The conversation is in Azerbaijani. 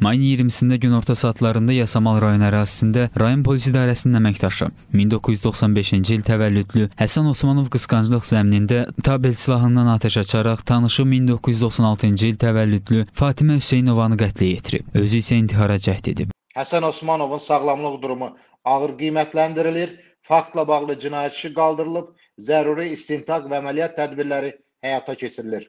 Mayın 20-sində günorta saatlarında Yasamal rayon ərazisində rayon polis idarəsinin əməkdaşı 1995-ci il təvəllüdlü Həsən Osmanov qısqanclıq zəminində tabel silahından atəş açaraq tanışı 1996-cı il təvəllüdlü Fatimə Hüseynovanı qətlə yetirib. Özü isə intihara cəhd edib. Həsən Osmanovun sağlamlıq durumu ağır qiymətləndirilir. Faktla bağlı cinayət işi qaldırılıb, zəruri istintaq və əməliyyat tədbirləri həyata keçirilir.